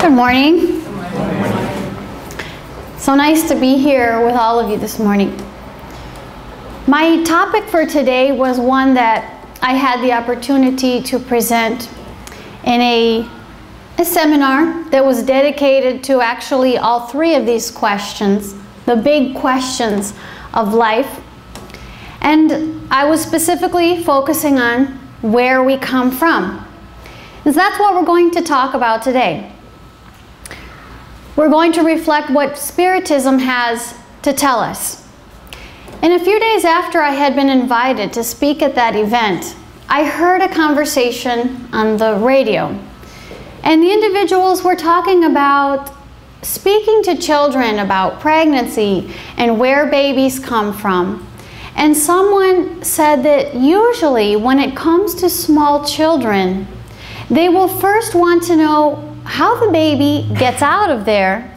Good morning. So nice to be here with all of you this morning. My topic for today was one that I had the opportunity to present in a, a seminar that was dedicated to actually all three of these questions, the big questions of life. And I was specifically focusing on where we come from. Because that's what we're going to talk about today. We're going to reflect what Spiritism has to tell us. And a few days after I had been invited to speak at that event, I heard a conversation on the radio. And the individuals were talking about speaking to children about pregnancy and where babies come from. And someone said that usually when it comes to small children, they will first want to know how the baby gets out of there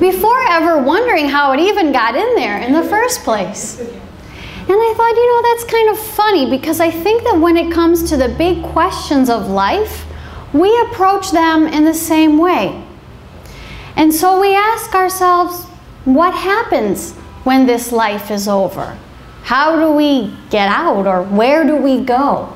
before ever wondering how it even got in there in the first place. And I thought, you know, that's kind of funny because I think that when it comes to the big questions of life, we approach them in the same way. And so we ask ourselves, what happens when this life is over? How do we get out or where do we go?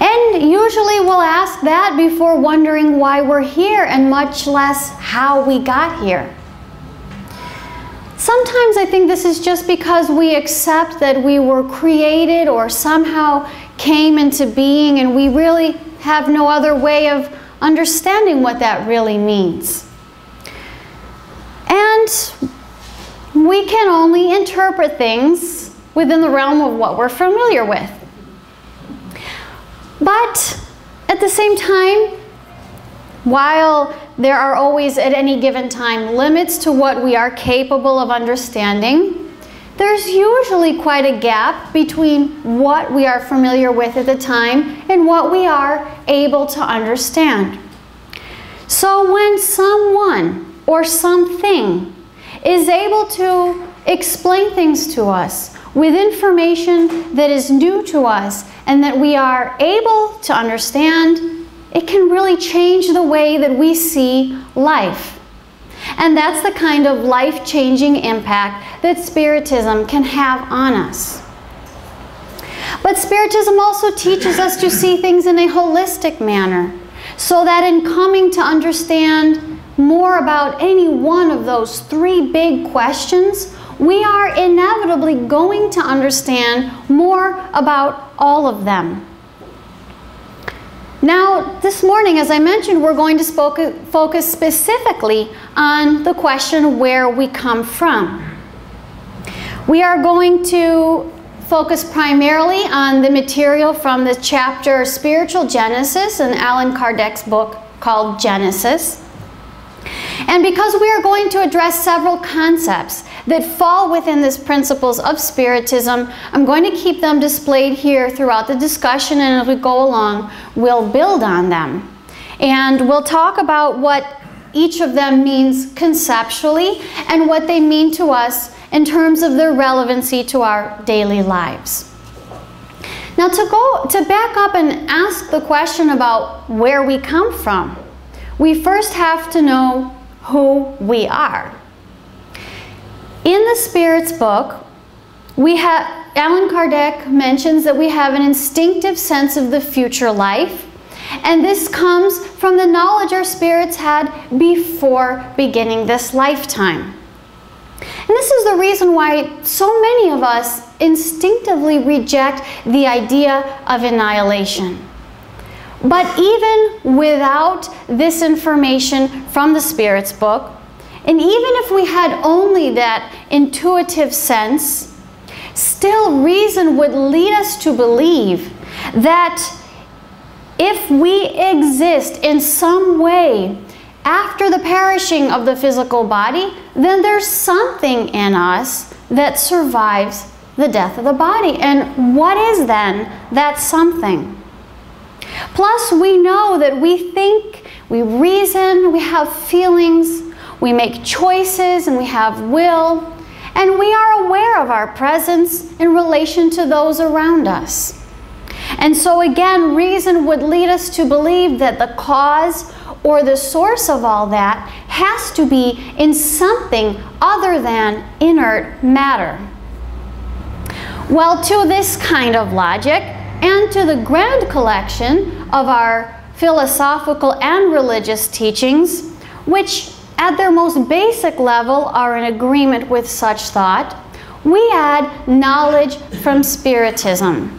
And usually we'll ask that before wondering why we're here and much less how we got here. Sometimes I think this is just because we accept that we were created or somehow came into being and we really have no other way of understanding what that really means. And we can only interpret things within the realm of what we're familiar with. But at the same time, while there are always at any given time limits to what we are capable of understanding, there's usually quite a gap between what we are familiar with at the time and what we are able to understand. So when someone or something is able to explain things to us with information that is new to us and that we are able to understand, it can really change the way that we see life. And that's the kind of life changing impact that Spiritism can have on us. But Spiritism also teaches us to see things in a holistic manner so that in coming to understand more about any one of those three big questions, we are inevitably going to understand more about all of them. Now, this morning, as I mentioned, we're going to focus specifically on the question where we come from. We are going to focus primarily on the material from the chapter Spiritual Genesis in Allan Kardec's book called Genesis. And because we are going to address several concepts that fall within this principles of Spiritism. I'm going to keep them displayed here throughout the discussion, and as we go along, we'll build on them. And we'll talk about what each of them means conceptually and what they mean to us in terms of their relevancy to our daily lives. Now to go to back up and ask the question about where we come from, we first have to know who we are. In the Spirit's book, we have Allan Kardec mentions that we have an instinctive sense of the future life, and this comes from the knowledge our spirits had before beginning this lifetime. And this is the reason why so many of us instinctively reject the idea of annihilation. But even without this information from the Spirit's book, and even if we had only that intuitive sense, still reason would lead us to believe that if we exist in some way after the perishing of the physical body, then there's something in us that survives the death of the body. And what is then that something? Plus, we know that we think, we reason, we have feelings, we make choices and we have will, and we are aware of our presence in relation to those around us. And so, again, reason would lead us to believe that the cause or the source of all that has to be in something other than inert matter. Well, to this kind of logic and to the grand collection of our philosophical and religious teachings, which at their most basic level are in agreement with such thought, we add knowledge from Spiritism.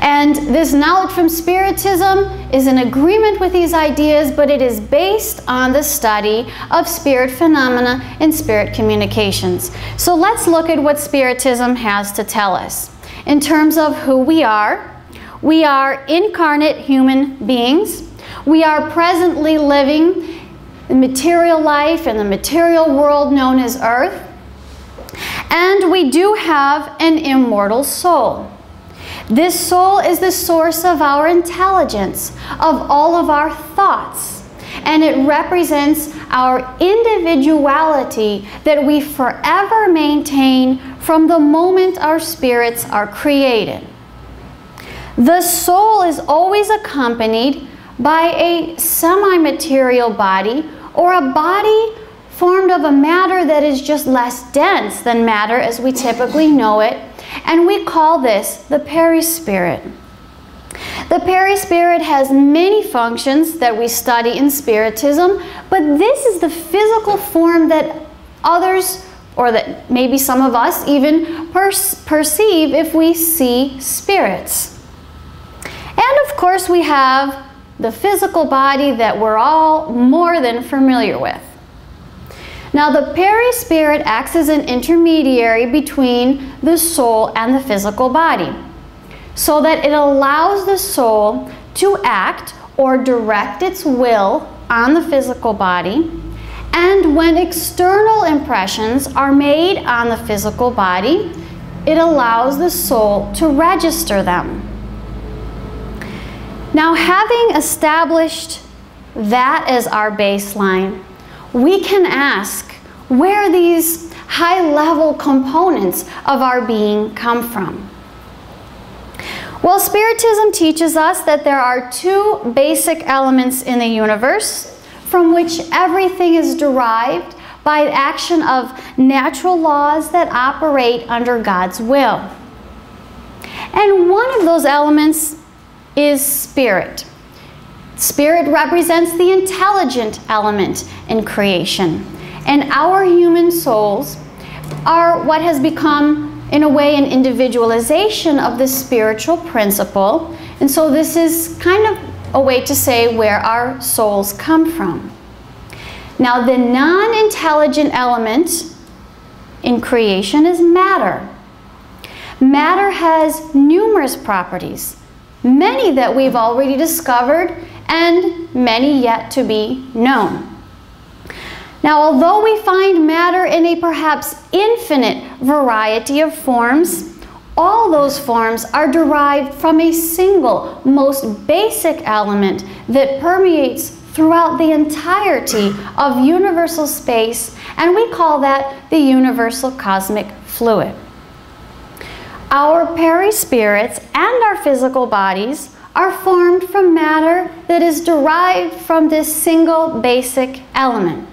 And this knowledge from Spiritism is in agreement with these ideas, but it is based on the study of spirit phenomena and spirit communications. So let's look at what Spiritism has to tell us. In terms of who we are, we are incarnate human beings. We are presently living the material life and the material world known as Earth. And we do have an immortal soul. This soul is the source of our intelligence, of all of our thoughts, and it represents our individuality that we forever maintain from the moment our spirits are created. The soul is always accompanied by a semi material body or a body formed of a matter that is just less dense than matter as we typically know it and we call this the perispirit. The perispirit has many functions that we study in Spiritism, but this is the physical form that others, or that maybe some of us even per perceive if we see spirits. And of course, we have the physical body that we're all more than familiar with. Now, the perispirit acts as an intermediary between the soul and the physical body, so that it allows the soul to act or direct its will on the physical body. And when external impressions are made on the physical body, it allows the soul to register them. Now, having established that as our baseline, we can ask where these high level components of our being come from. Well, Spiritism teaches us that there are two basic elements in the universe from which everything is derived by the action of natural laws that operate under God's will. And one of those elements is spirit. Spirit represents the intelligent element in creation. And our human souls are what has become, in a way, an individualization of the spiritual principle. And so this is kind of a way to say where our souls come from. Now, the non intelligent element in creation is matter. Matter has numerous properties, many that we've already discovered and many yet to be known. Now, although we find matter in a perhaps infinite variety of forms, all those forms are derived from a single, most basic element that permeates throughout the entirety of universal space, and we call that the universal cosmic fluid. Our perispirits and our physical bodies are formed from matter that is derived from this single basic element.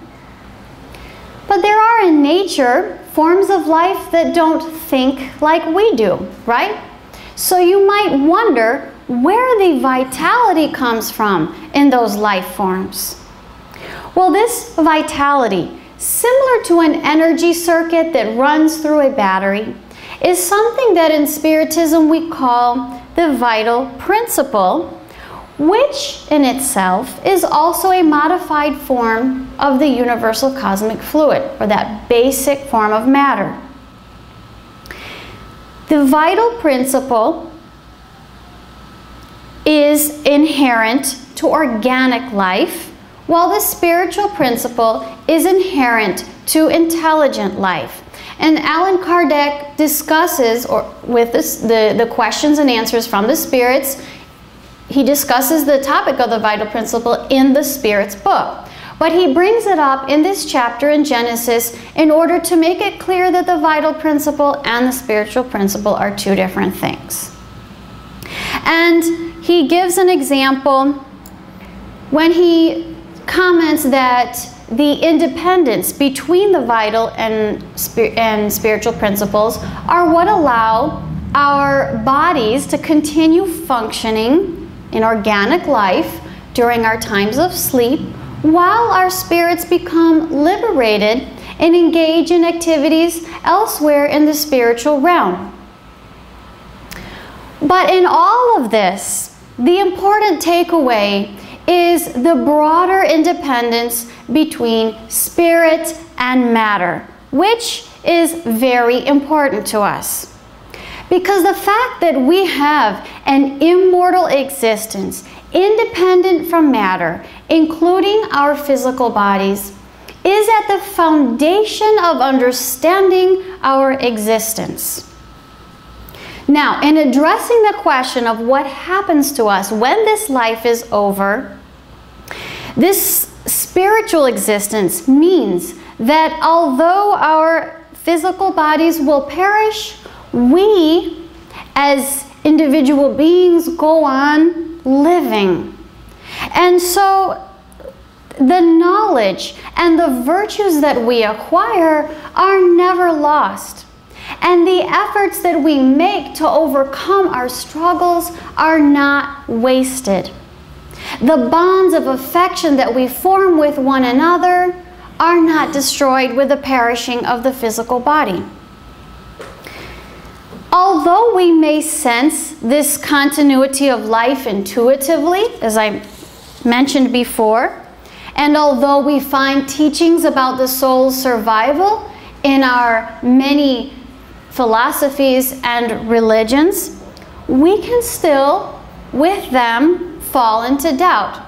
But there are in nature forms of life that don't think like we do, right? So you might wonder where the vitality comes from in those life forms. Well, this vitality, similar to an energy circuit that runs through a battery, is something that in Spiritism we call the vital principle, which in itself is also a modified form of the universal cosmic fluid, or that basic form of matter. The vital principle is inherent to organic life, while the spiritual principle is inherent to intelligent life. And Allan Kardec discusses, or with this, the, the questions and answers from the spirits, he discusses the topic of the vital principle in the Spirit's book. But he brings it up in this chapter in Genesis in order to make it clear that the vital principle and the spiritual principle are two different things. And he gives an example when he comments that the independence between the vital and, and spiritual principles are what allow our bodies to continue functioning in organic life during our times of sleep while our spirits become liberated and engage in activities elsewhere in the spiritual realm. But in all of this, the important takeaway is the broader independence between spirit and matter, which is very important to us. Because the fact that we have an immortal existence independent from matter, including our physical bodies, is at the foundation of understanding our existence. Now, in addressing the question of what happens to us when this life is over, this spiritual existence means that although our physical bodies will perish, we as individual beings go on living. And so the knowledge and the virtues that we acquire are never lost. And the efforts that we make to overcome our struggles are not wasted. The bonds of affection that we form with one another are not destroyed with the perishing of the physical body. Although we may sense this continuity of life intuitively, as I mentioned before, and although we find teachings about the soul's survival in our many philosophies and religions, we can still, with them, fall into doubt.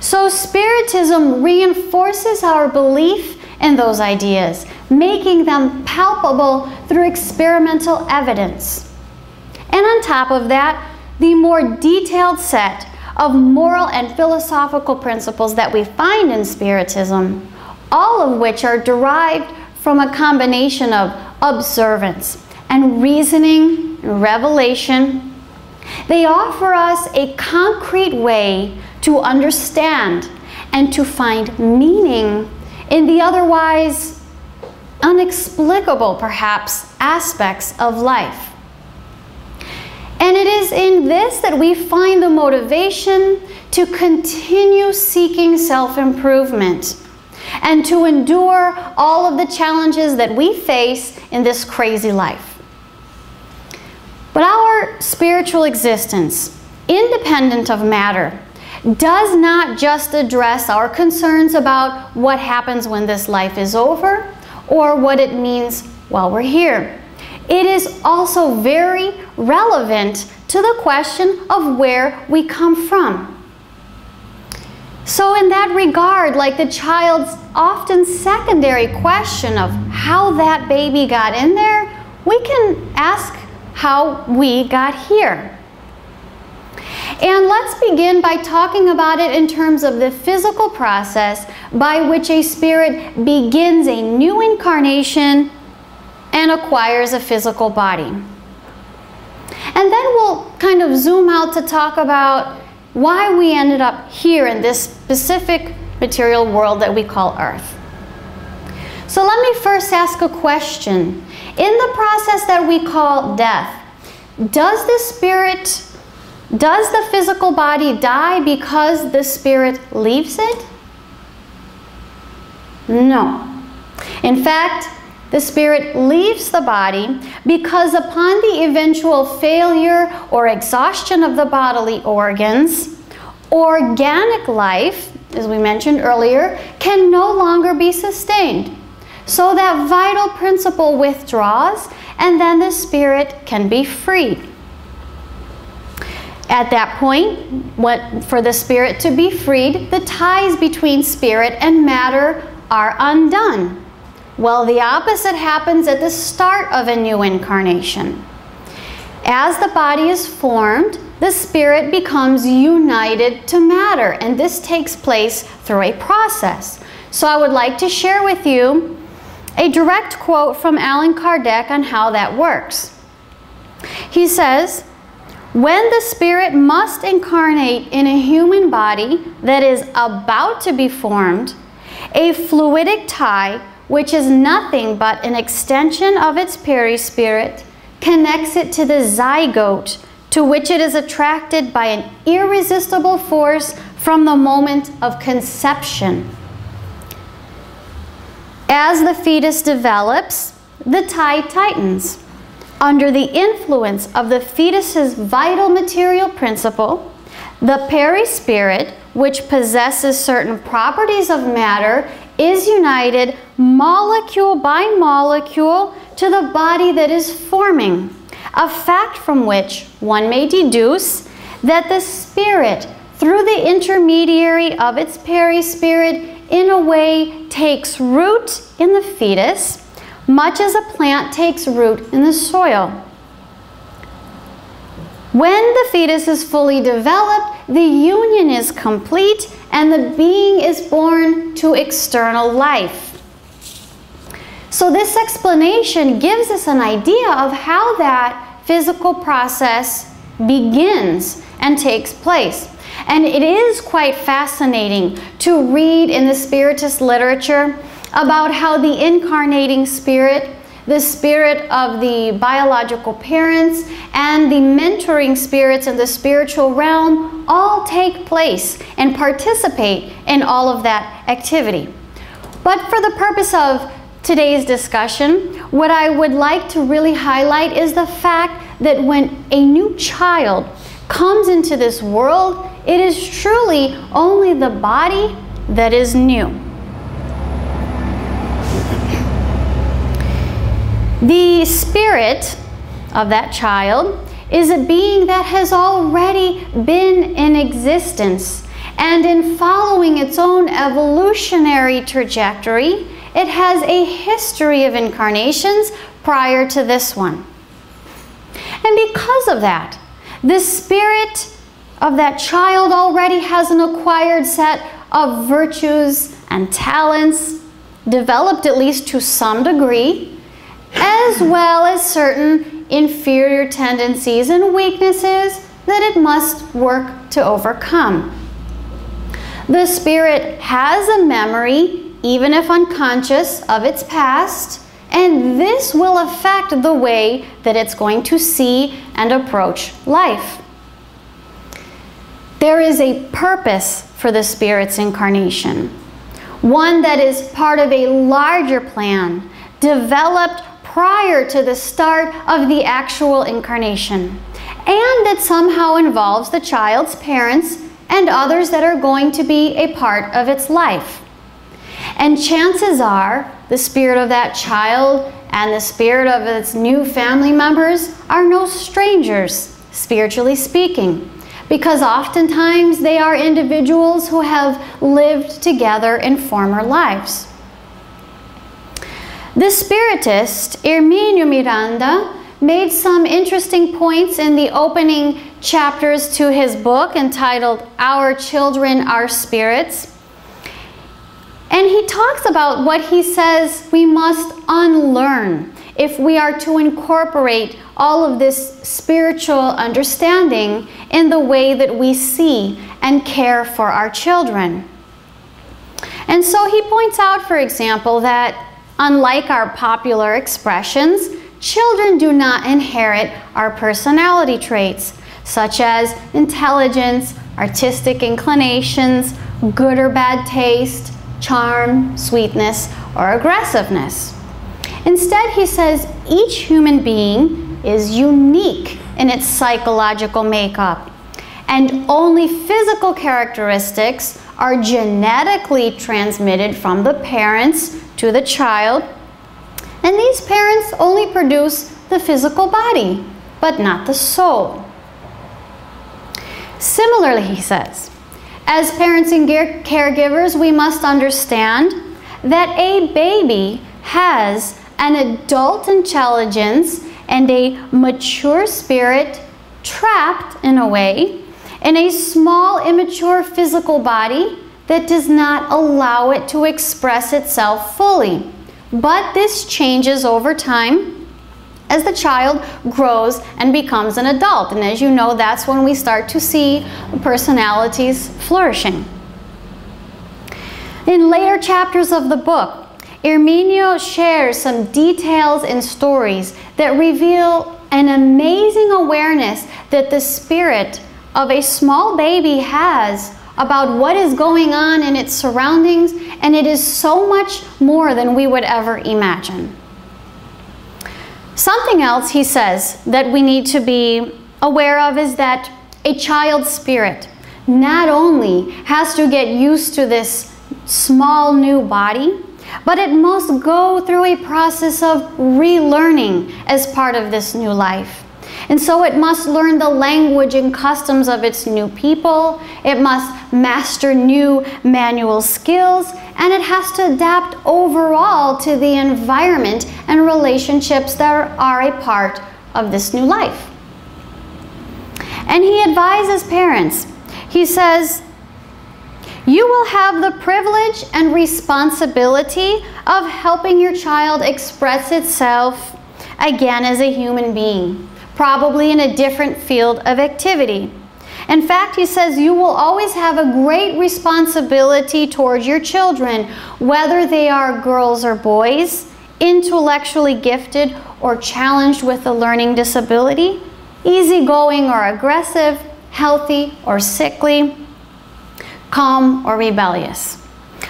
So, Spiritism reinforces our belief in those ideas, making them palpable through experimental evidence. And on top of that, the more detailed set of moral and philosophical principles that we find in Spiritism, all of which are derived from a combination of observance and reasoning revelation. They offer us a concrete way to understand and to find meaning in the otherwise unexplicable, perhaps, aspects of life. And it is in this that we find the motivation to continue seeking self improvement and to endure all of the challenges that we face in this crazy life. But our spiritual existence, independent of matter, does not just address our concerns about what happens when this life is over or what it means while we're here it is also very relevant to the question of where we come from. So, in that regard, like the child's often secondary question of how that baby got in there, we can ask how we got here. And let's begin by talking about it in terms of the physical process by which a spirit begins a new incarnation and acquires a physical body. And then we'll kind of zoom out to talk about why we ended up here in this specific material world that we call Earth. So let me first ask a question. In the process that we call death, does the spirit, does the physical body die because the spirit leaves it? No. In fact, the spirit leaves the body because upon the eventual failure or exhaustion of the bodily organs, organic life, as we mentioned earlier, can no longer be sustained. So that vital principle withdraws and then the spirit can be freed. At that point, what, for the spirit to be freed, the ties between spirit and matter are undone. Well, the opposite happens at the start of a new incarnation. As the body is formed, the spirit becomes united to matter, and this takes place through a process. So I would like to share with you a direct quote from Allan Kardec on how that works. He says, When the spirit must incarnate in a human body that is about to be formed, a fluidic tie, which is nothing but an extension of its perispirit, connects it to the zygote, to which it is attracted by an irresistible force from the moment of conception. As the fetus develops, the tie tightens. Under the influence of the fetus's vital material principle, the perispirit, which possesses certain properties of matter, is united molecule by molecule to the body that is forming, a fact from which one may deduce that the spirit, through the intermediary of its perispirit, in a way takes root in the fetus, much as a plant takes root in the soil. When the fetus is fully developed, the union is complete and the being is born to external life. So this explanation gives us an idea of how that physical process begins and takes place. And it is quite fascinating to read in the Spiritist literature about how the incarnating spirit the spirit of the biological parents and the mentoring spirits in the spiritual realm all take place and participate in all of that activity. But for the purpose of today's discussion, what I would like to really highlight is the fact that when a new child comes into this world, it is truly only the body that is new. The spirit of that child is a being that has already been in existence. And in following its own evolutionary trajectory, it has a history of incarnations prior to this one. And because of that, the spirit of that child already has an acquired set of virtues and talents, developed at least to some degree, as well as certain inferior tendencies and weaknesses that it must work to overcome. The spirit has a memory, even if unconscious, of its past, and this will affect the way that it's going to see and approach life. There is a purpose for the spirit's incarnation, one that is part of a larger plan developed prior to the start of the actual incarnation, and that somehow involves the child's parents and others that are going to be a part of its life. And chances are the spirit of that child and the spirit of its new family members are no strangers, spiritually speaking, because oftentimes they are individuals who have lived together in former lives. The Spiritist, Herminio Miranda, made some interesting points in the opening chapters to his book entitled Our Children, Our Spirits. And he talks about what he says we must unlearn if we are to incorporate all of this spiritual understanding in the way that we see and care for our children. And so he points out, for example, that Unlike our popular expressions, children do not inherit our personality traits, such as intelligence, artistic inclinations, good or bad taste, charm, sweetness, or aggressiveness. Instead, he says each human being is unique in its psychological makeup, and only physical characteristics are genetically transmitted from the parents to the child. And these parents only produce the physical body, but not the soul. Similarly, he says, as parents and caregivers, we must understand that a baby has an adult intelligence and a mature spirit trapped in a way in a small, immature physical body that does not allow it to express itself fully. But this changes over time as the child grows and becomes an adult. And as you know, that's when we start to see personalities flourishing. In later chapters of the book, Herminio shares some details and stories that reveal an amazing awareness that the spirit of a small baby has about what is going on in its surroundings, and it is so much more than we would ever imagine. Something else he says that we need to be aware of is that a child's spirit not only has to get used to this small new body, but it must go through a process of relearning as part of this new life. And so it must learn the language and customs of its new people, it must master new manual skills, and it has to adapt overall to the environment and relationships that are a part of this new life. And he advises parents, he says, you will have the privilege and responsibility of helping your child express itself again as a human being, probably in a different field of activity. In fact, he says you will always have a great responsibility towards your children, whether they are girls or boys, intellectually gifted or challenged with a learning disability, easygoing or aggressive, healthy or sickly calm, or rebellious.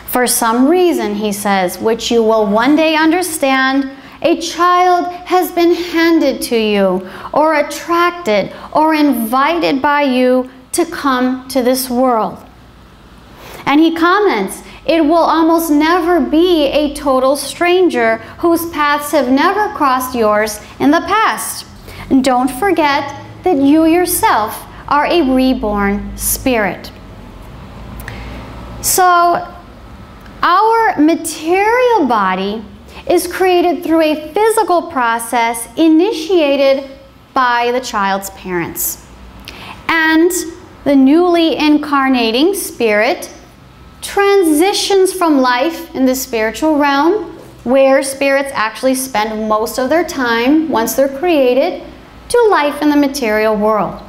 For some reason, he says, which you will one day understand, a child has been handed to you, or attracted, or invited by you to come to this world. And he comments, it will almost never be a total stranger whose paths have never crossed yours in the past. And don't forget that you yourself are a reborn spirit. So, our material body is created through a physical process initiated by the child's parents. And the newly incarnating spirit transitions from life in the spiritual realm, where spirits actually spend most of their time once they're created, to life in the material world.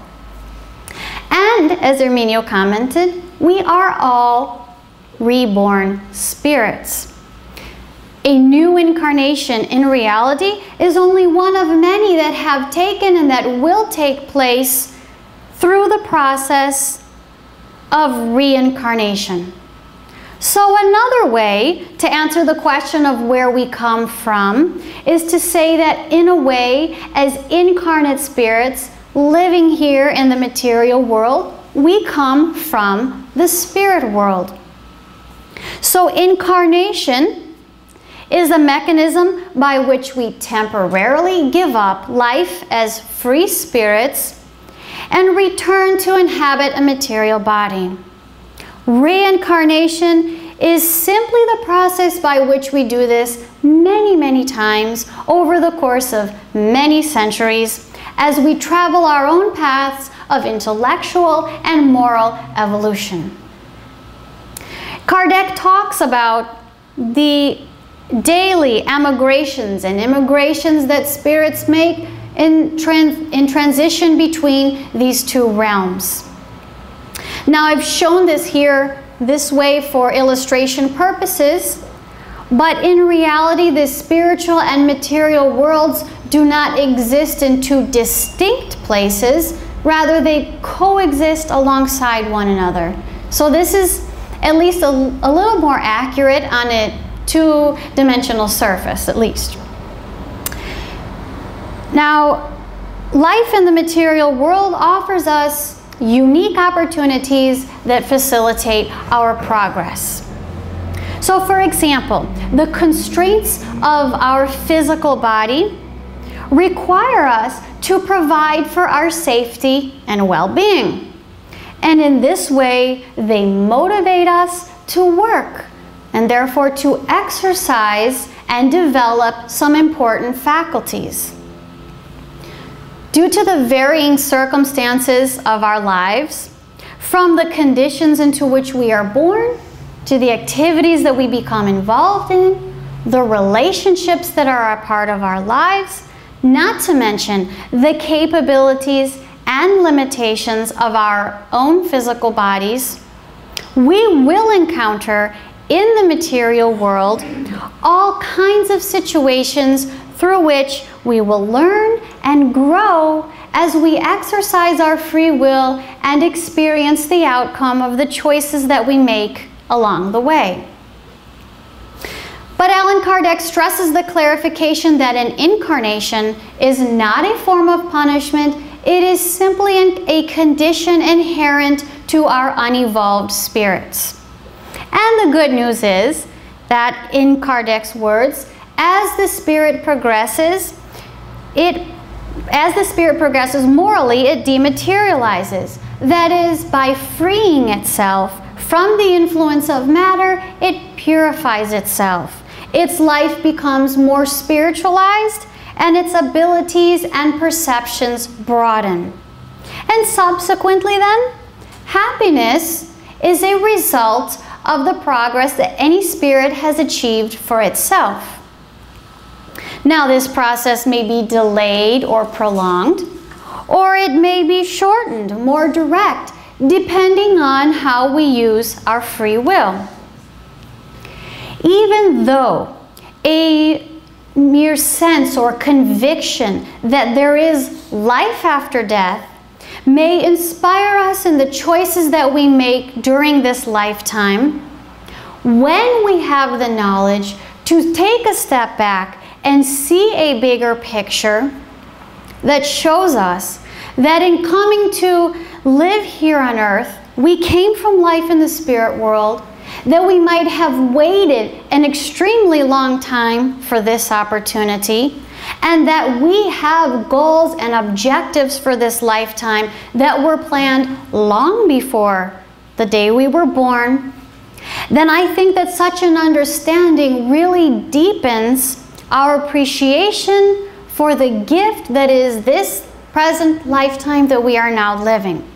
And as Herminio commented, we are all reborn spirits. A new incarnation in reality is only one of many that have taken and that will take place through the process of reincarnation. So, another way to answer the question of where we come from is to say that, in a way, as incarnate spirits living here in the material world, we come from the spirit world. So, incarnation is a mechanism by which we temporarily give up life as free spirits and return to inhabit a material body. Reincarnation is simply the process by which we do this many, many times over the course of many centuries as we travel our own paths of intellectual and moral evolution. Kardec talks about the daily emigrations and immigrations that spirits make in, trans in transition between these two realms. Now, I've shown this here this way for illustration purposes, but in reality, the spiritual and material worlds do not exist in two distinct places, rather, they coexist alongside one another. So, this is at least a, a little more accurate on a two dimensional surface, at least. Now, life in the material world offers us unique opportunities that facilitate our progress. So, for example, the constraints of our physical body require us to provide for our safety and well being. And in this way, they motivate us to work and therefore to exercise and develop some important faculties. Due to the varying circumstances of our lives, from the conditions into which we are born, to the activities that we become involved in, the relationships that are a part of our lives, not to mention the capabilities and limitations of our own physical bodies, we will encounter in the material world all kinds of situations through which we will learn and grow as we exercise our free will and experience the outcome of the choices that we make along the way. But Allan Kardec stresses the clarification that an incarnation is not a form of punishment, it is simply a condition inherent to our unevolved spirits. And the good news is that, in Kardec's words, as the spirit progresses, it as the spirit progresses morally, it dematerializes. That is, by freeing itself from the influence of matter, it purifies itself. Its life becomes more spiritualized and its abilities and perceptions broaden. And subsequently, then, happiness is a result of the progress that any spirit has achieved for itself. Now, this process may be delayed or prolonged, or it may be shortened, more direct, depending on how we use our free will. Even though a mere sense or conviction that there is life after death may inspire us in the choices that we make during this lifetime, when we have the knowledge to take a step back and see a bigger picture that shows us that in coming to live here on earth, we came from life in the spirit world, that we might have waited an extremely long time for this opportunity, and that we have goals and objectives for this lifetime that were planned long before the day we were born, then I think that such an understanding really deepens our appreciation for the gift that is this present lifetime that we are now living.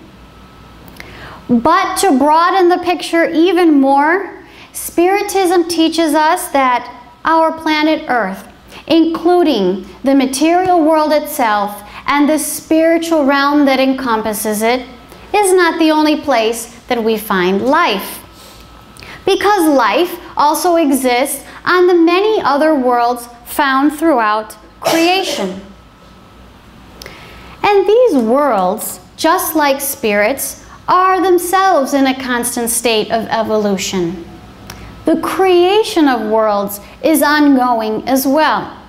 But to broaden the picture even more, Spiritism teaches us that our planet Earth, including the material world itself and the spiritual realm that encompasses it, is not the only place that we find life. Because life also exists on the many other worlds found throughout creation. And these worlds, just like spirits, are themselves in a constant state of evolution. The creation of worlds is ongoing as well.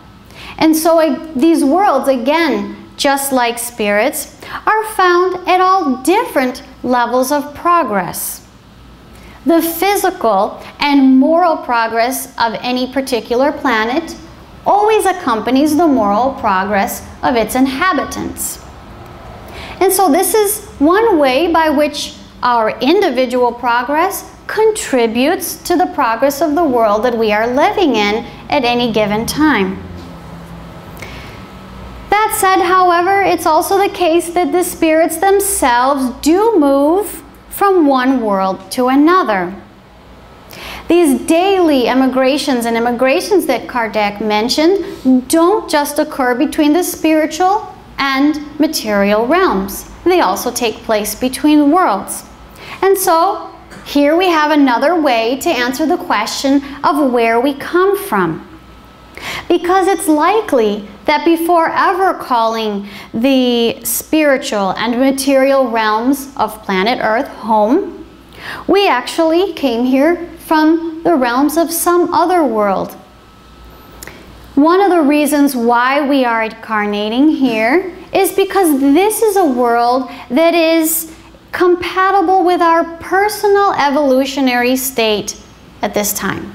And so uh, these worlds, again, just like spirits, are found at all different levels of progress. The physical and moral progress of any particular planet always accompanies the moral progress of its inhabitants. And so this is one way by which our individual progress contributes to the progress of the world that we are living in at any given time. That said, however, it's also the case that the spirits themselves do move from one world to another. These daily emigrations and immigrations that Kardec mentioned don't just occur between the spiritual and material realms. They also take place between worlds. And so here we have another way to answer the question of where we come from. Because it's likely that before ever calling the spiritual and material realms of planet Earth home, we actually came here from the realms of some other world. One of the reasons why we are incarnating here is because this is a world that is compatible with our personal evolutionary state at this time.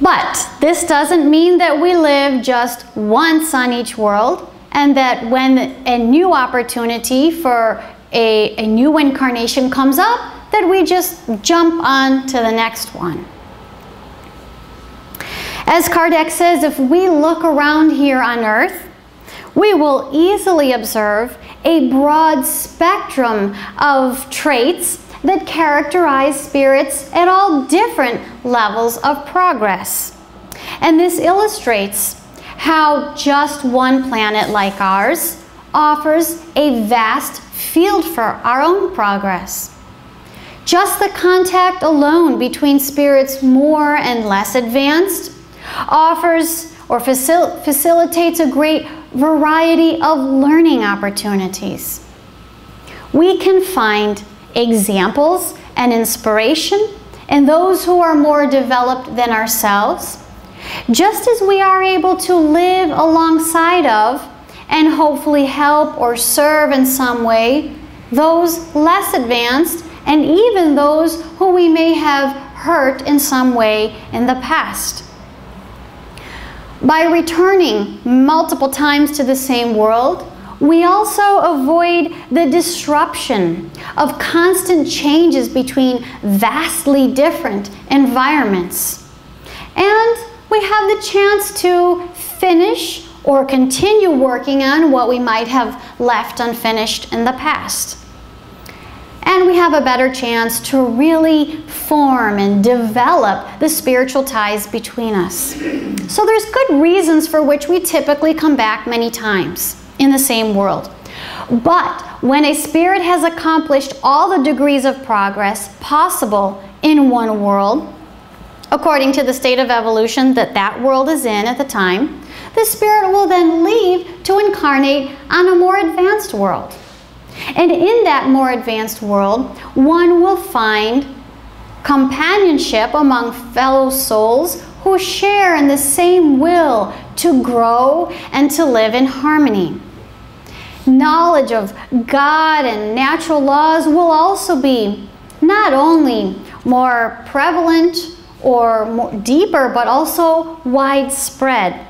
But this doesn't mean that we live just once on each world and that when a new opportunity for a, a new incarnation comes up, that we just jump on to the next one. As Kardec says, if we look around here on earth, we will easily observe a broad spectrum of traits that characterize spirits at all different levels of progress. And this illustrates how just one planet like ours offers a vast field for our own progress. Just the contact alone between spirits more and less advanced offers or facil facilitates a great variety of learning opportunities. We can find examples and inspiration in those who are more developed than ourselves, just as we are able to live alongside of and hopefully help or serve in some way those less advanced and even those who we may have hurt in some way in the past. By returning multiple times to the same world, we also avoid the disruption of constant changes between vastly different environments. And we have the chance to finish or continue working on what we might have left unfinished in the past. And we have a better chance to really form and develop the spiritual ties between us. So there's good reasons for which we typically come back many times in the same world. But when a spirit has accomplished all the degrees of progress possible in one world, according to the state of evolution that that world is in at the time, the spirit will then leave to incarnate on a more advanced world. And in that more advanced world, one will find companionship among fellow souls who share in the same will to grow and to live in harmony. Knowledge of God and natural laws will also be not only more prevalent or more deeper, but also widespread.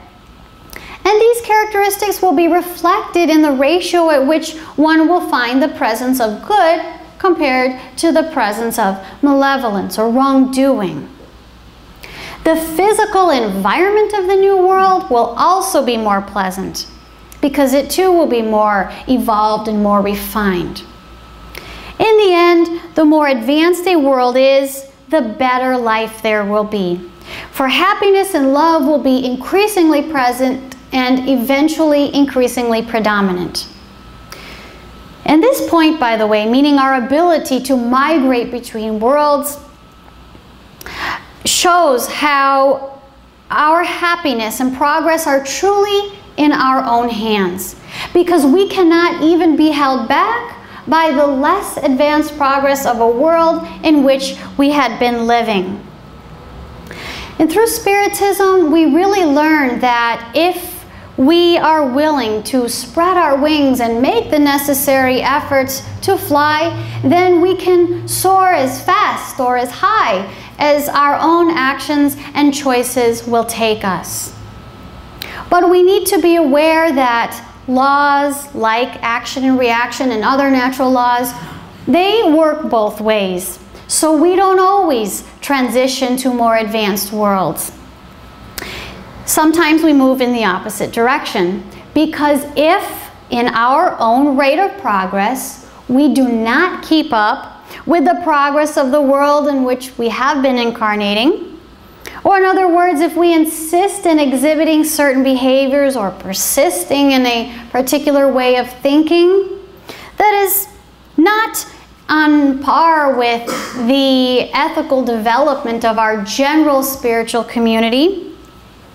And these characteristics will be reflected in the ratio at which one will find the presence of good compared to the presence of malevolence or wrongdoing. The physical environment of the new world will also be more pleasant because it too will be more evolved and more refined. In the end, the more advanced a world is, the better life there will be. For happiness and love will be increasingly present and eventually increasingly predominant. And this point, by the way, meaning our ability to migrate between worlds, shows how our happiness and progress are truly in our own hands. Because we cannot even be held back by the less advanced progress of a world in which we had been living. And through Spiritism, we really learn that if we are willing to spread our wings and make the necessary efforts to fly, then we can soar as fast or as high as our own actions and choices will take us. But we need to be aware that laws like action and reaction and other natural laws, they work both ways. So we don't always transition to more advanced worlds. Sometimes we move in the opposite direction because if in our own rate of progress we do not keep up with the progress of the world in which we have been incarnating, or in other words, if we insist in exhibiting certain behaviors or persisting in a particular way of thinking that is not on par with the ethical development of our general spiritual community,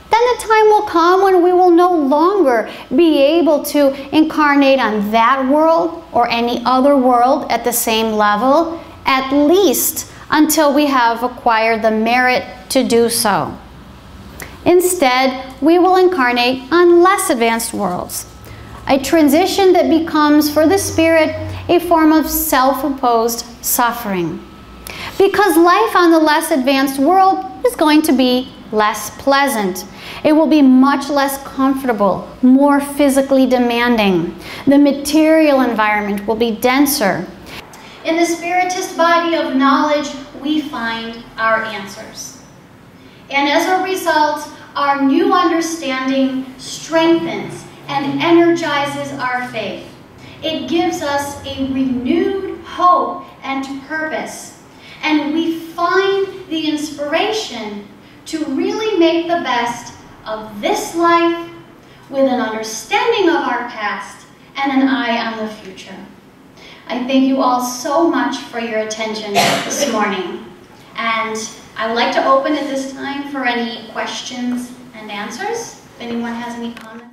then the time will come when we will no longer be able to incarnate on that world or any other world at the same level, at least until we have acquired the merit to do so. Instead, we will incarnate on less advanced worlds, a transition that becomes for the spirit a form of self-imposed suffering. Because life on the less advanced world is going to be less pleasant it will be much less comfortable, more physically demanding. The material environment will be denser. In the Spiritist body of knowledge, we find our answers. And as a result, our new understanding strengthens and energizes our faith. It gives us a renewed hope and purpose. And we find the inspiration to really make the best of this life with an understanding of our past and an eye on the future. I thank you all so much for your attention this morning. And I would like to open at this time for any questions and answers. If anyone has any comments.